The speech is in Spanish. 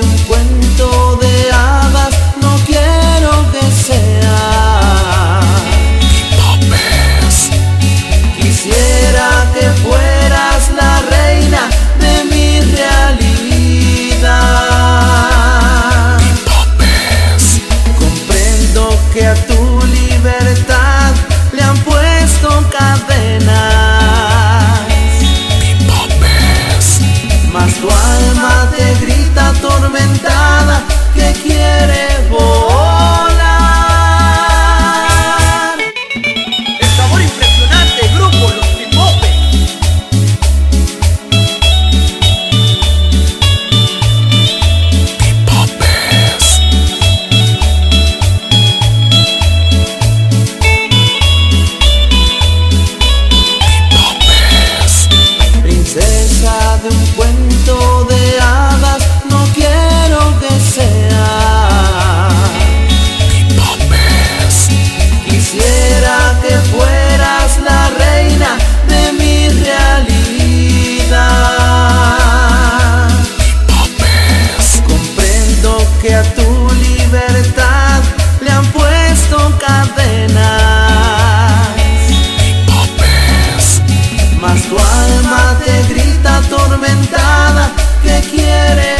de un cuento. de un cuento de hadas, no quiero que sea. Quisiera que fueras la reina de mi realidad. Comprendo que a tu libertad le han puesto cadenas. Mas tu alma te grita está atormentada que quiere